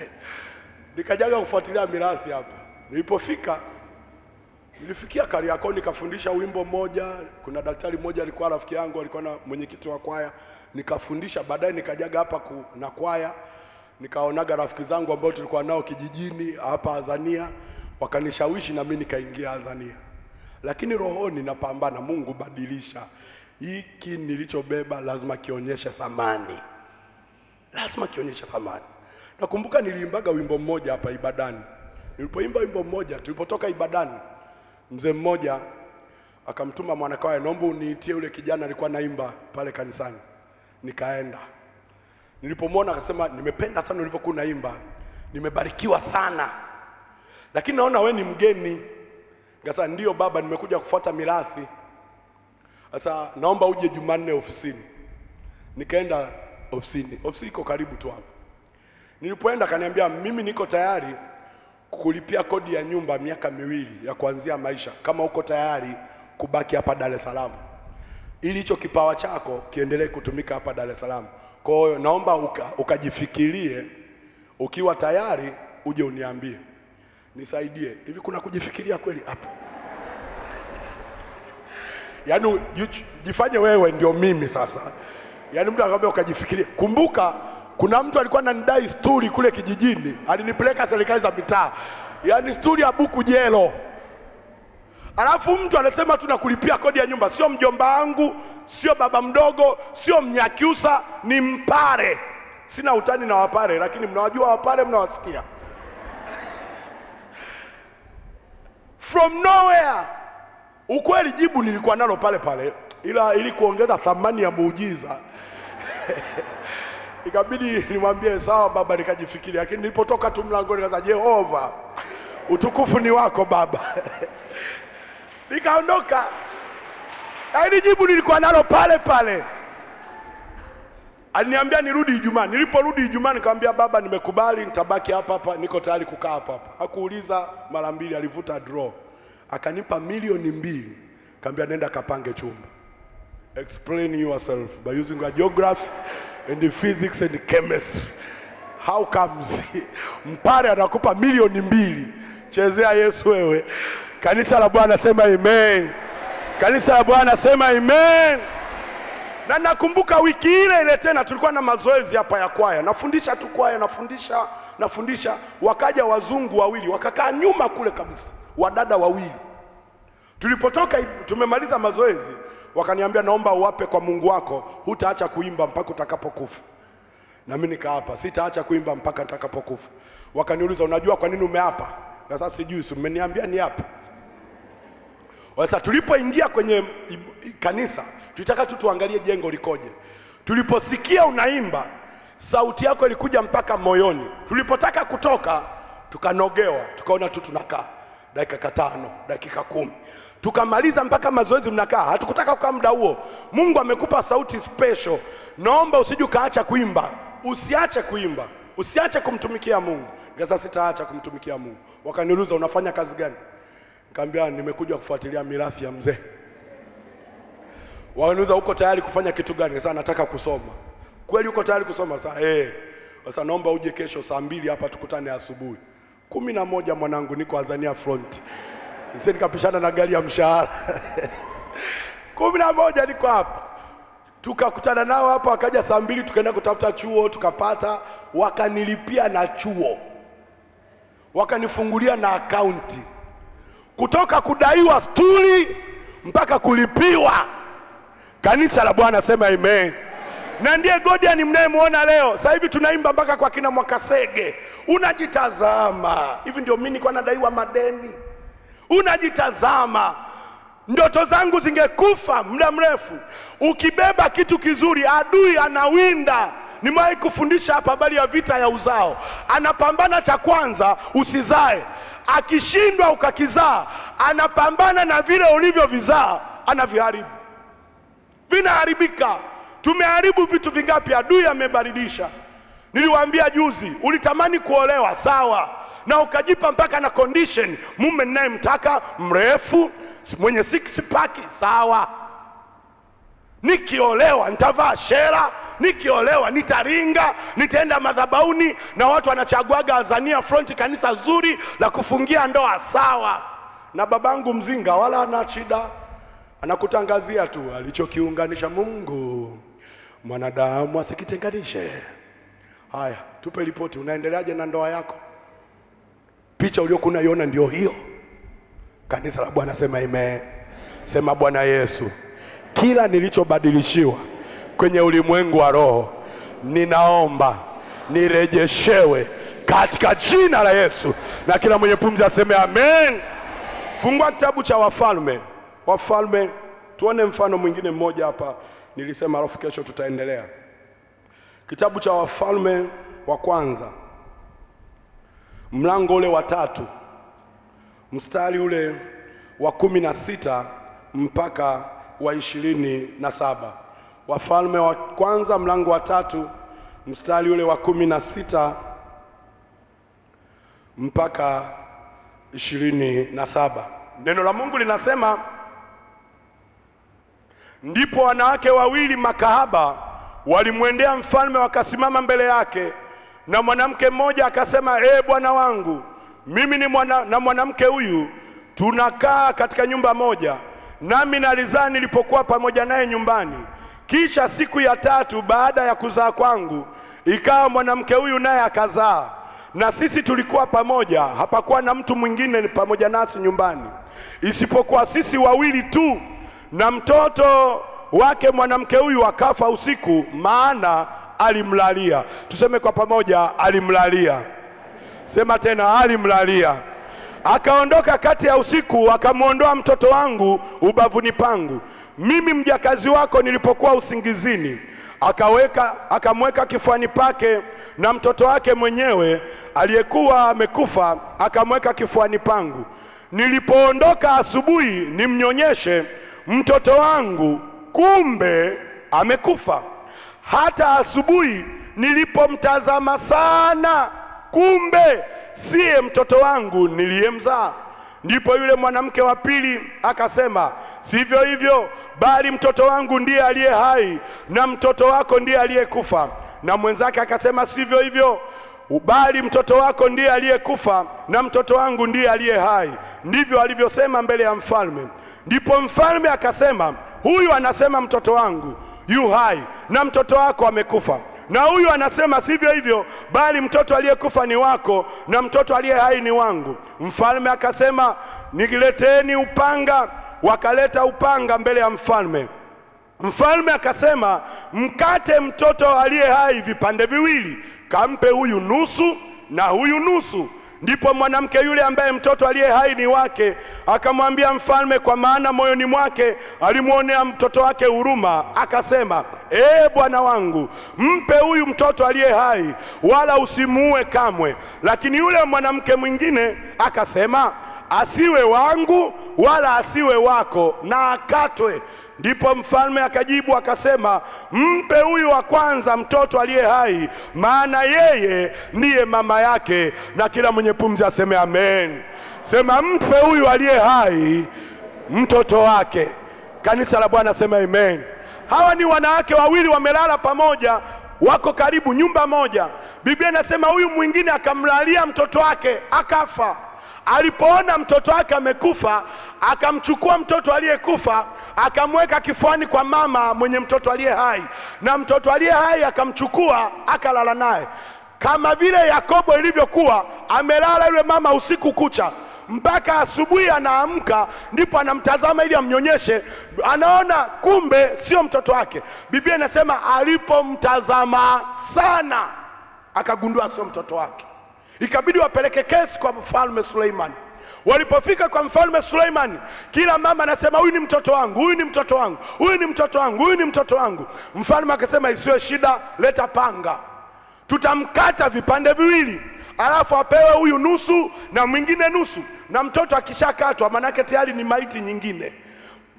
Nikajaga kufuatilia mirathi hapa. Nilipofika nilifikia Kariakoo nikafundisha wimbo mmoja. Kuna daktari mmoja alikuwa rafiki yangu, alikuwa na mwenyekiti wa kwaya, nikafundisha. Baadaye nikajaga hapa na kwaya, nikaonaga rafiki zangu ambao tulikuwa nao kijijini hapa Azania, wakanishawishi na mimi nikaingia Azania, lakini rohoni napambana, Mungu badilisha hiki nilichobeba, lazima kionyeshe thamani, lazima kionyeshe thamani. Nakumbuka niliimbaga wimbo mmoja hapa ibadani. Nilipoimba wimbo mmoja, tulipotoka ibadani, mzee mmoja akamtuma mwanakwaya, naomba uniitie yule kijana alikuwa naimba pale kanisani. Nikaenda, nilipomwona akasema, nimependa sana ulivyokuwa unaimba, nimebarikiwa sana, lakini naona we ni mgeni. Nikasema ndio baba, nimekuja kufuata mirathi. Sasa naomba uje Jumanne ofisini. Nikaenda ofisini, ofisi iko karibu tu hapo. Nilipoenda kaniambia, mimi niko tayari kulipia kodi ya nyumba miaka miwili ya kuanzia maisha, kama uko tayari kubaki hapa Dar es Salaam, ili hicho kipawa chako kiendelee kutumika hapa Dar es Salaam. Kwa hiyo naomba uka, ukajifikirie, ukiwa tayari uje uniambie, nisaidie. Hivi kuna kujifikiria kweli hapa? Yaani jifanye wewe ndio mimi sasa. Yaani mtu akamwambia ukajifikiria. Kumbuka kuna mtu alikuwa ananidai stuli kule kijijini, alinipeleka serikali za mitaa, yaani stuli ya buku jelo. Alafu mtu anasema tu nakulipia kodi ya nyumba, sio mjomba wangu, sio baba mdogo, sio Mnyakyusa, ni Mpare. Sina utani na Wapare, lakini mnawajua Wapare, mnawasikia from nowhere. Ukweli jibu nilikuwa nalo pale pale, ila ili kuongeza thamani ya muujiza ikabidi nimwambie sawa baba, nikajifikiri. Lakini nilipotoka tu mlangoni nikasema, Jehova, utukufu ni wako Baba. Nikaondoka, lakini jibu nilikuwa nalo pale pale. Aliniambia nirudi Ijumaa. Niliporudi Ijumaa nikamwambia baba, nimekubali, nitabaki hapa hapa, niko tayari kukaa hapa hapa. Hakuuliza mara mbili, alivuta draw akanipa milioni mbili, kaambia nenda kapange chumba. Explain yourself by using your geography and physics and chemistry. How comes Mpare anakupa milioni mbili? Chezea Yesu wewe. Kanisa la Bwana sema amen. Kanisa la Bwana sema amen. Na nakumbuka wiki ile ile tena tulikuwa na mazoezi hapa ya kwaya, nafundisha tu kwaya, nafundisha nafundisha, wakaja wazungu wawili wakakaa nyuma kule kabisa, wadada wawili. Tulipotoka tumemaliza mazoezi, wakaniambia naomba uwape kwa Mungu wako, hutaacha kuimba mpaka utakapokufa. Na mimi nikaapa sitaacha kuimba mpaka nitakapokufa. Wakaniuliza, unajua kwa nini umeapa? Na sasa sijui, si mmeniambia ni hapa. Sasa tulipoingia kwenye kanisa, tulitaka tu tuangalie jengo likoje. Tuliposikia unaimba, sauti yako ilikuja mpaka moyoni. Tulipotaka kutoka, tukanogewa, tukaona tu tunakaa dakika tano, dakika kumi, tukamaliza mpaka mazoezi mnakaa. Hatukutaka kukaa muda huo. Mungu amekupa sauti special, naomba usije ukaacha kuimba, usiache kuimba, usiache kumtumikia Mungu. Nikasema sitaacha kumtumikia Mungu. Wakaniuliza unafanya kazi gani? Nikamwambia nimekuja kufuatilia mirathi ya mzee. Wakaniuliza uko tayari kufanya kitu gani? Sasa nataka kusoma. Kweli uko tayari kusoma? Sasa eh. Sasa naomba uje kesho saa mbili hapa tukutane asubuhi. kumi na moja mwanangu, niko Azania front. Sisi nikapishana na gari ya mshahara. kumi na moja niko hapa. Tukakutana nao hapa, wakaja saa mbili, tukaenda kutafuta chuo, tukapata, wakanilipia na chuo, wakanifungulia na akaunti kutoka kudaiwa stuli mpaka kulipiwa. Kanisa la Bwana sema amen. Na ndiye Godian mnayemwona leo. Sasa hivi tunaimba mpaka kwa kina Mwakasege. Unajitazama hivi, ndio mimi nilikuwa nadaiwa madeni. Unajitazama ndoto zangu zingekufa muda mrefu. Ukibeba kitu kizuri, adui anawinda. Nimewahi kufundisha hapa habari ya vita ya uzao. Anapambana cha kwanza, usizae. Akishindwa ukakizaa, anapambana na vile ulivyovizaa, anaviharibu, vinaharibika. Tumeharibu vitu vingapi? Adui amebadilisha. Niliwaambia juzi, ulitamani kuolewa sawa, na ukajipa mpaka na condition, mume ninayemtaka mrefu, mwenye six pack, sawa. Nikiolewa nitavaa shera, nikiolewa nitaringa, nitaenda madhabauni, na watu wanachaguaga Azania Front, kanisa zuri la kufungia ndoa, sawa. Na babangu mzinga wala ana shida, anakutangazia tu alichokiunganisha Mungu mwanadamu asikitenganishe. Haya, tupe ripoti, unaendeleaje na ndoa yako? Picha uliokuwa unaiona ndio hiyo. Kanisa la Bwana sema ime sema Bwana Yesu, kila nilichobadilishiwa kwenye ulimwengu wa roho, ninaomba nirejeshewe katika jina la Yesu, na kila mwenye pumzi aseme amen. Fungua kitabu cha Wafalme, Wafalme, tuone mfano mwingine mmoja hapa. Nilisema alafu kesho tutaendelea. Kitabu cha Wafalme wa kwanza mlango ule wa tatu mstari ule wa kumi na sita mpaka wa ishirini na saba. Wafalme wa kwanza mlango wa tatu mstari ule wa kumi na sita mpaka ishirini na saba. Neno la Mungu linasema ndipo wanawake wawili makahaba walimwendea mfalme wakasimama mbele yake, na mwanamke mmoja akasema, ee bwana wangu, mimi ni mwana, na mwanamke huyu tunakaa katika nyumba moja, nami nalizaa nilipokuwa pamoja naye nyumbani. Kisha siku ya tatu baada ya kuzaa kwangu, ikawa mwanamke huyu naye akazaa, na sisi tulikuwa pamoja, hapakuwa na mtu mwingine pamoja nasi nyumbani isipokuwa sisi wawili tu, na mtoto wake mwanamke huyu akafa usiku, maana alimlalia. Tuseme kwa pamoja, alimlalia. Sema tena, alimlalia. Akaondoka kati ya usiku, akamwondoa mtoto wangu ubavuni pangu, mimi mjakazi wako nilipokuwa usingizini. Akaweka, akamweka kifuani pake, na mtoto wake mwenyewe aliyekuwa amekufa akamweka kifuani pangu. Nilipoondoka asubuhi nimnyonyeshe mtoto wangu, kumbe amekufa. Hata asubuhi nilipomtazama sana, kumbe siye mtoto wangu niliyemzaa. Ndipo yule mwanamke wa pili akasema, sivyo hivyo, bali mtoto wangu ndiye aliye hai na mtoto wako ndiye aliyekufa. Na mwenzake akasema, sivyo hivyo, bali mtoto wako ndiye aliyekufa na mtoto wangu ndiye aliye hai. Ndivyo alivyosema mbele ya mfalme. Ndipo mfalme akasema, huyu anasema mtoto wangu yu hai na mtoto wako amekufa, na huyu anasema sivyo hivyo, bali mtoto aliyekufa ni wako na mtoto aliye hai ni wangu. Mfalme akasema, nikileteni upanga. Wakaleta upanga mbele ya mfalme. Mfalme akasema, mkate mtoto aliye hai vipande viwili, kampe huyu nusu na huyu nusu. Ndipo mwanamke yule ambaye mtoto aliye hai ni wake akamwambia mfalme, kwa maana moyoni mwake alimwonea mtoto wake huruma, akasema, ee bwana wangu, mpe huyu mtoto aliye hai, wala usimuue kamwe. Lakini yule mwanamke mwingine akasema, asiwe wangu wala asiwe wako, na akatwe. Ndipo mfalme akajibu akasema, mpe huyu wa kwanza mtoto aliye hai, maana yeye ndiye mama yake. Na kila mwenye pumzi aseme amen. Sema, mpe huyu aliye hai mtoto wake. Kanisa la Bwana sema amen. Hawa ni wanawake wawili wamelala pamoja, wako karibu nyumba moja. Biblia inasema huyu mwingine akamlalia mtoto wake akafa. Alipoona mtoto wake amekufa, akamchukua mtoto aliyekufa akamweka kifuani kwa mama mwenye mtoto aliye hai, na mtoto aliye hai akamchukua akalala naye, kama vile Yakobo ilivyokuwa amelala yule mama usiku kucha. Mpaka asubuhi anaamka, ndipo anamtazama ili amnyonyeshe, anaona kumbe sio mtoto wake. Biblia inasema alipomtazama sana akagundua sio mtoto wake ikabidi wapeleke kesi kwa mfalme Suleimani. Walipofika kwa mfalme Suleimani, kila mama anasema huyu ni mtoto wangu, huyu ni mtoto wangu, huyu ni mtoto wangu, huyu ni mtoto wangu. Mfalme akasema isiwe shida, leta panga, tutamkata vipande viwili, alafu apewe huyu nusu na mwingine nusu, na mtoto akishakatwa, manake tayari ni maiti nyingine.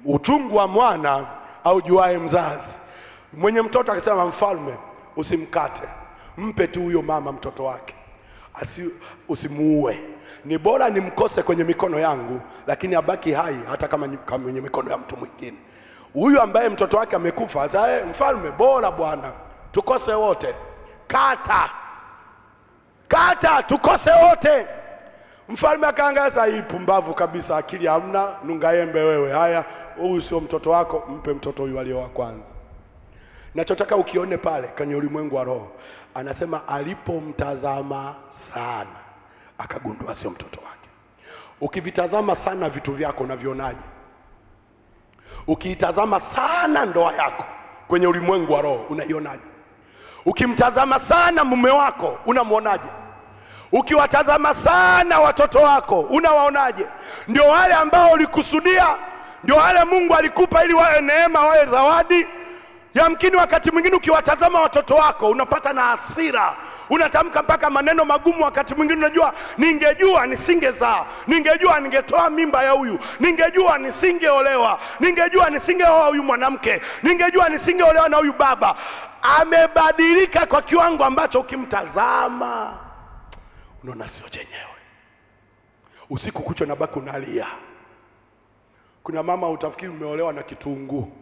Uchungu wa mwana aujuae mzazi. Mwenye mtoto akasema, mfalme, usimkate, mpe tu huyo mama mtoto wake Asi, usimuue. Ni bora nimkose kwenye mikono yangu, lakini abaki hai, hata kama kwenye mikono ya mtu mwingine. Huyu ambaye mtoto wake amekufa, sasa eh, mfalme, bora bwana, tukose wote, kata kata, tukose wote. Mfalme akaangalia, sasa hii pumbavu kabisa, akili hamna, nungaembe wewe. Haya, huyu sio mtoto wako, mpe mtoto huyu aliyo wa kwanza. Nachotaka ukione pale kwenye ulimwengu wa roho, anasema alipomtazama sana akagundua sio mtoto wake. Ukivitazama sana vitu vyako unavionaje? Ukiitazama sana ndoa yako kwenye ulimwengu wa roho unaionaje? Ukimtazama sana mume wako unamwonaje? Ukiwatazama sana watoto wako unawaonaje? Ndio wale ambao ulikusudia, ndio wale Mungu alikupa ili wawe neema, wawe zawadi. Yamkini wakati mwingine ukiwatazama watoto wako unapata na hasira, unatamka mpaka maneno magumu. Wakati mwingine unajua, ningejua nisingezaa, ningejua ningetoa mimba ya huyu, ningejua nisingeolewa, ningejua nisingeoa huyu mwanamke, ningejua nisingeolewa na huyu baba. Amebadilika kwa kiwango ambacho ukimtazama unaona sio chenyewe. Usiku kucha nabaki unalia. Kuna mama utafikiri umeolewa na kitunguu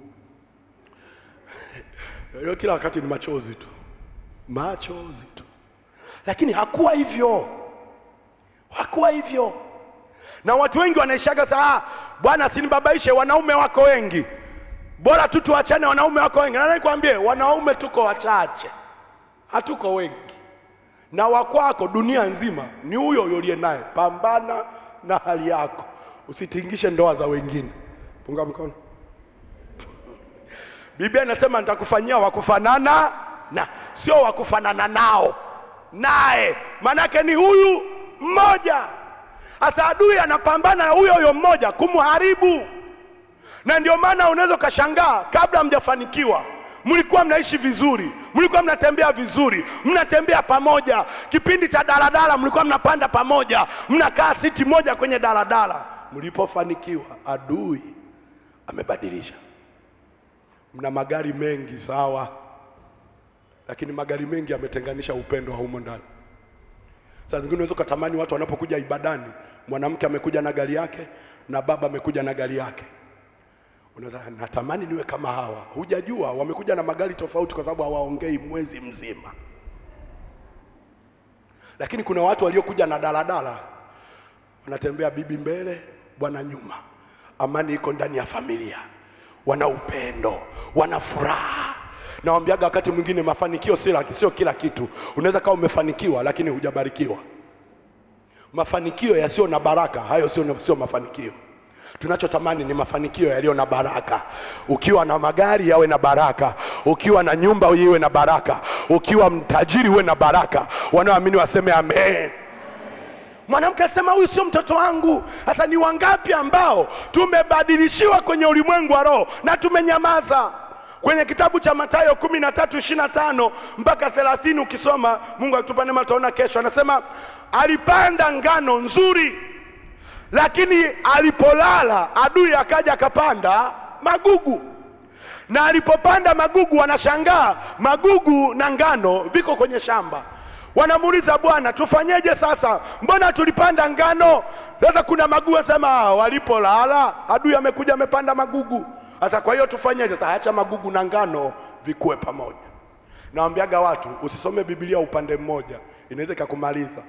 Leo kila wakati ni machozi tu, machozi tu, lakini hakuwa hivyo, hakuwa hivyo. Na watu wengi wanaishaga saa, bwana sinibabaishe, wanaume wako wengi, bora tu tuachane, wanaume wako wengi. Na nikwambie, wanaume tuko wachache, hatuko wengi, na wakwako dunia nzima ni huyo huyo uliye naye. Pambana na hali yako, usitingishe ndoa za wengine. Punga mkono. Biblia inasema nitakufanyia wakufanana na sio wakufanana nao, naye maanake ni huyu mmoja. Hasa adui anapambana na huyo huyo mmoja kumharibu, na ndio maana unaweza ukashangaa, kabla mjafanikiwa mlikuwa mnaishi vizuri, mlikuwa mnatembea vizuri, mnatembea pamoja. Kipindi cha daladala mlikuwa mnapanda pamoja, mnakaa siti moja kwenye daladala. Mlipofanikiwa, adui amebadilisha mna magari mengi sawa, lakini magari mengi yametenganisha upendo wa humo ndani. Saa zingine unaweza ukatamani watu wanapokuja ibadani, mwanamke amekuja na gari yake na baba amekuja na gari yake, unaweza natamani niwe kama hawa. Hujajua wamekuja na magari tofauti, kwa sababu hawaongei mwezi mzima. Lakini kuna watu waliokuja na daladala, wanatembea bibi mbele, bwana nyuma. Amani iko ndani ya familia wana upendo, wana furaha. Nawambiaga wakati mwingine mafanikio sio kila kitu. Unaweza kawa umefanikiwa lakini hujabarikiwa. Mafanikio yasiyo na baraka, hayo sio sio mafanikio. Tunachotamani ni mafanikio yaliyo na baraka. Ukiwa na magari yawe na baraka, ukiwa na nyumba iwe na baraka, ukiwa mtajiri uwe na baraka. Wanaoamini waseme amen. Mwanamke alisema huyu sio mtoto wangu. Sasa ni wangapi ambao tumebadilishiwa kwenye ulimwengu wa roho na tumenyamaza? Kwenye kitabu cha Mathayo kumi na tatu ishirini na tano mpaka thelathini ukisoma, Mungu akitupa neema tutaona kesho, anasema alipanda ngano nzuri, lakini alipolala adui akaja akapanda magugu, na alipopanda magugu, wanashangaa magugu na ngano viko kwenye shamba wanamuuliza Bwana, tufanyeje sasa? Mbona tulipanda ngano, sasa kuna magugu? Asema walipolala adui amekuja amepanda magugu. Sasa kwa hiyo tufanyeje sasa? Acha magugu na ngano vikue pamoja. Nawambiaga watu usisome Biblia upande mmoja, inaweza ikakumaliza.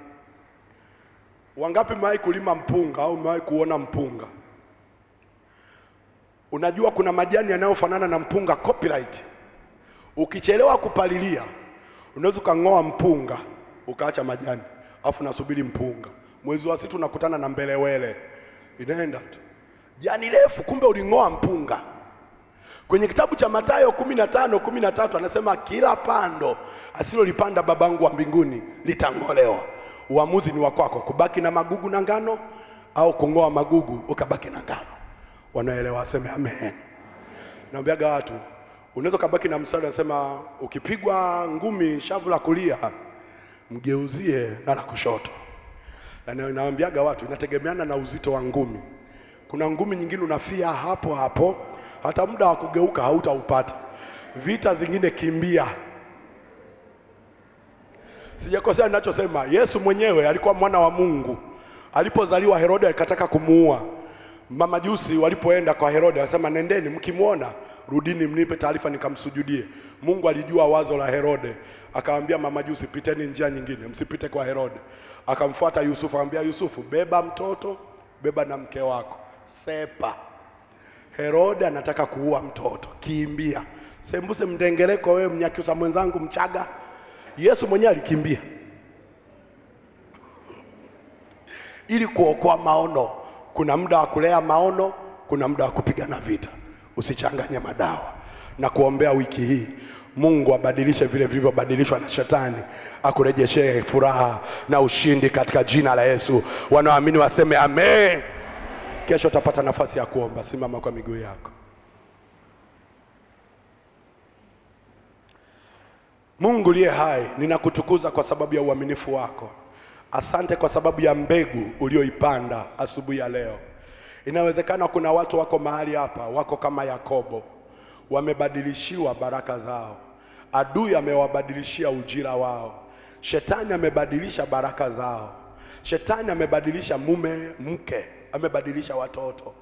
Wangapi mmewahi kulima mpunga au mmewahi kuona mpunga? Unajua kuna majani yanayofanana na mpunga copyright. Ukichelewa kupalilia unaweza ukang'oa mpunga ukaacha majani, afu nasubiri mpunga. Mwezi wa sita unakutana na mbelewele, inaenda tu jani refu, kumbe uling'oa mpunga. Kwenye kitabu cha Mathayo kumi na tano kumi na tatu anasema kila pando asilolipanda babangu wa mbinguni litang'olewa. Uamuzi ni wa kwako, kubaki na magugu na ngano au kung'oa magugu ukabaki na ngano. Wanaelewa Aseme amen. Naambiaga watu unaweza ukabaki na mstari anasema ukipigwa ngumi shavu la kulia mgeuzie na la kushoto. Na nawaambiaga watu inategemeana na uzito wa ngumi. Kuna ngumi nyingine unafia hapo hapo, hata muda wa kugeuka hautaupata. Vita zingine kimbia. Sijakosea ninachosema. Yesu mwenyewe alikuwa mwana wa Mungu. Alipozaliwa Herode alikataka kumuua. Mamajusi walipoenda kwa Herode akasema, nendeni, mkimwona rudini, mnipe taarifa nikamsujudie. Mungu alijua wazo la Herode, akawaambia mamajusi, piteni njia nyingine, msipite kwa Herode. Akamfuata Yusufu, akamwambia Yusufu, beba mtoto, beba na mke wako, sepa. Herode anataka kuua mtoto, kimbia. Sembuse mdengereko, wewe mnyakiusa mwenzangu Mchaga. Yesu mwenyewe alikimbia ili kuokoa maono. Kuna muda wa kulea maono, kuna muda wa kupigana vita. Usichanganye madawa na kuombea wiki hii. Mungu abadilishe vile vilivyobadilishwa na shetani, akurejeshee furaha na ushindi katika jina la Yesu. Wanaoamini waseme amen. Kesho utapata nafasi ya kuomba. Simama kwa miguu yako. Mungu liye hai, ninakutukuza kwa sababu ya uaminifu wako. Asante kwa sababu ya mbegu ulioipanda asubuhi ya leo. Inawezekana kuna watu wako mahali hapa, wako kama Yakobo, wamebadilishiwa baraka zao. Adui amewabadilishia ujira wao. Shetani amebadilisha baraka zao. Shetani amebadilisha mume, mke, amebadilisha watoto.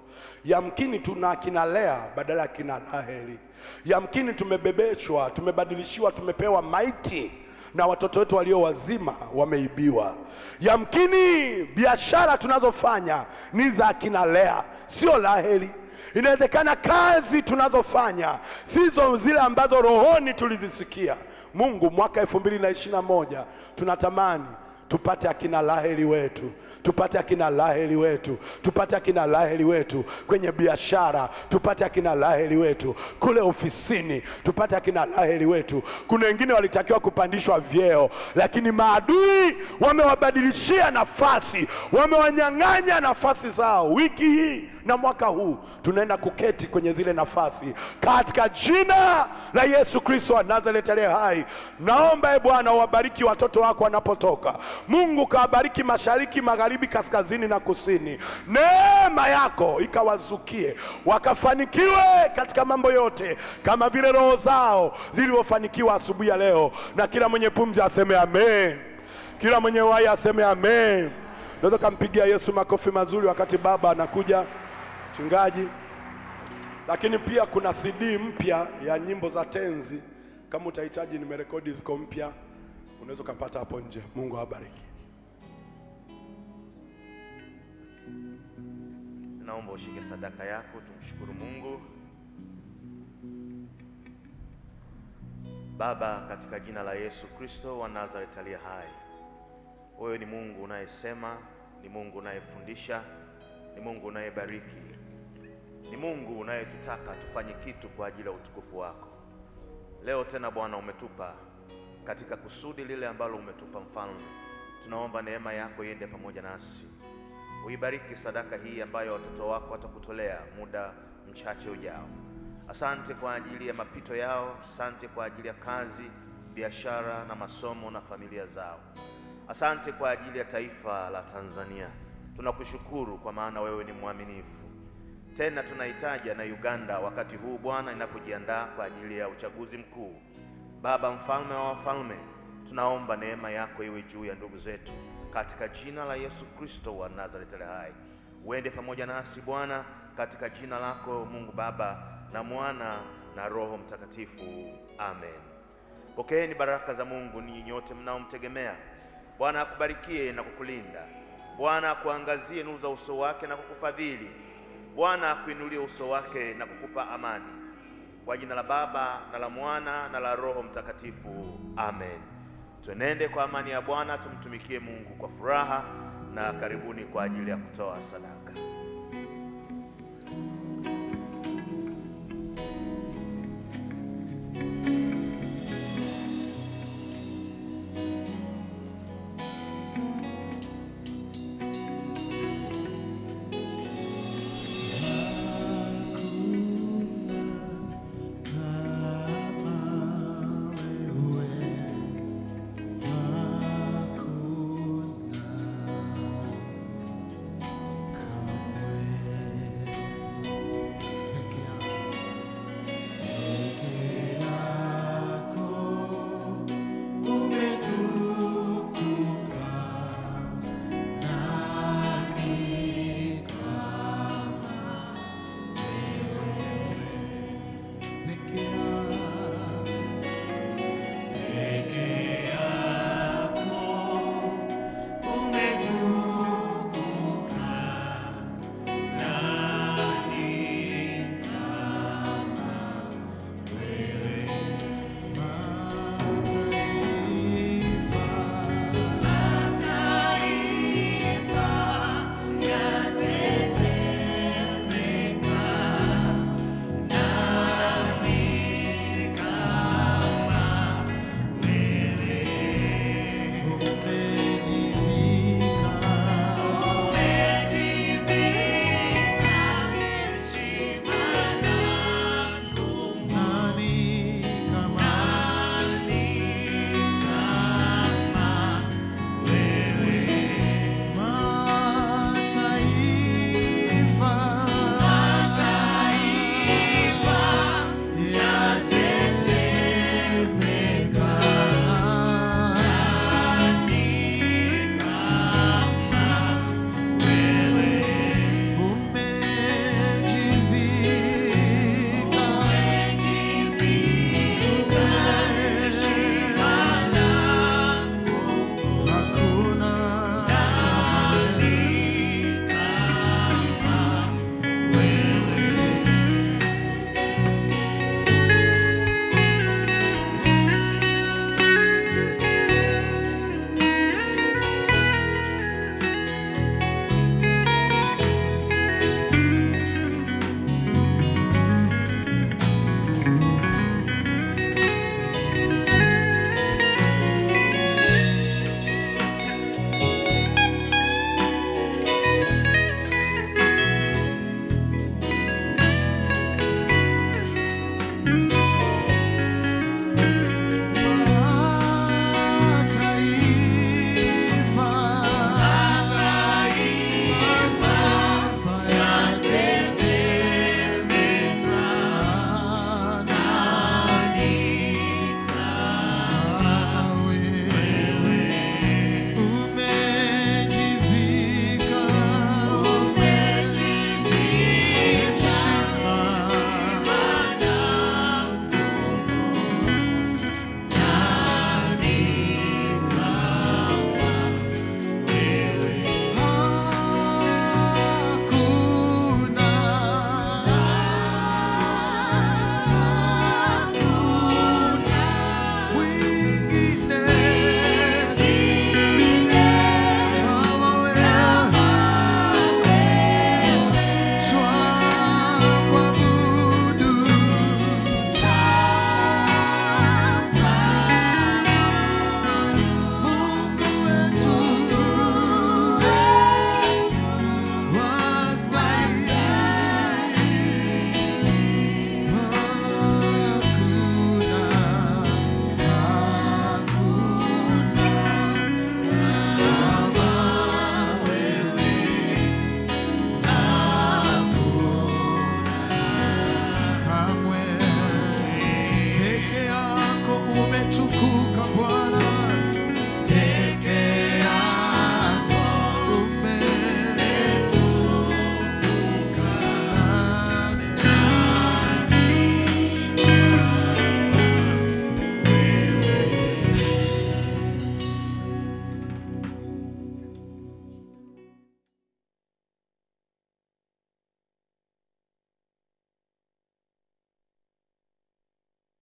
Yamkini tuna akina Lea badala ya kina Raheli. Yamkini tumebebeshwa, tumebadilishiwa, tumepewa maiti na watoto wetu walio wazima wameibiwa. Yamkini biashara tunazofanya ni za akina Lea, sio Raheli. Inawezekana kazi tunazofanya sizo zile ambazo rohoni tulizisikia. Mungu, mwaka elfu mbili na ishirini na moja tunatamani tupate akina Raheli wetu, tupate akina Raheli wetu, tupate akina Raheli wetu kwenye biashara, tupate akina Raheli wetu kule ofisini, tupate akina Raheli wetu. Kuna wengine walitakiwa kupandishwa vyeo, lakini maadui wamewabadilishia nafasi, wamewanyang'anya nafasi zao. Wiki hii na mwaka huu tunaenda kuketi kwenye zile nafasi katika jina la Yesu Kristo wa Nazareti aliye hai. Naomba e Bwana uwabariki watoto wako wanapotoka. Mungu kawabariki mashariki, magharibi, kaskazini na kusini. Neema yako ikawazukie wakafanikiwe katika mambo yote kama vile roho zao zilivyofanikiwa asubuhi ya leo, na kila mwenye pumzi aseme amen. Kila mwenye wai aseme amen. Naweza kampigia Yesu makofi mazuri wakati baba anakuja mchungaji. Lakini pia kuna CD mpya ya nyimbo za tenzi, kama utahitaji, nimerekodi ziko mpya, unaweza ukapata hapo nje. Mungu awabariki. Naomba ushike sadaka yako, tumshukuru Mungu. Baba, katika jina la Yesu Kristo wa Nazareti aliye hai, wewe ni Mungu unayesema, ni Mungu unayefundisha, ni Mungu unayebariki, ni Mungu unayetutaka tufanye kitu kwa ajili ya utukufu wako. Leo tena Bwana umetupa katika kusudi lile ambalo umetupa Mfalme, tunaomba neema yako iende pamoja nasi uibariki sadaka hii ambayo watoto wako watakutolea muda mchache ujao. Asante kwa ajili ya mapito yao, asante kwa ajili ya kazi, biashara na masomo na familia zao. Asante kwa ajili ya taifa la Tanzania. Tunakushukuru kwa maana wewe ni mwaminifu. Tena tunahitaja na Uganda wakati huu Bwana inapojiandaa kwa ajili ya uchaguzi mkuu. Baba mfalme wa wafalme, tunaomba neema yako iwe juu ya ndugu zetu katika jina la Yesu Kristo wa Nazareti aliye hai. Uende pamoja nasi Bwana, katika jina lako Mungu Baba na Mwana na Roho Mtakatifu, amen. Pokeeni baraka za Mungu ninyi nyote mnaomtegemea. Bwana akubarikie na kukulinda. Bwana akuangazie nuru za uso wake na kukufadhili. Bwana akuinulie uso wake na kukupa amani. Kwa jina la Baba na la Mwana na la Roho Mtakatifu, amen. Twenende kwa amani ya Bwana, tumtumikie Mungu kwa furaha, na karibuni kwa ajili ya kutoa sadaka.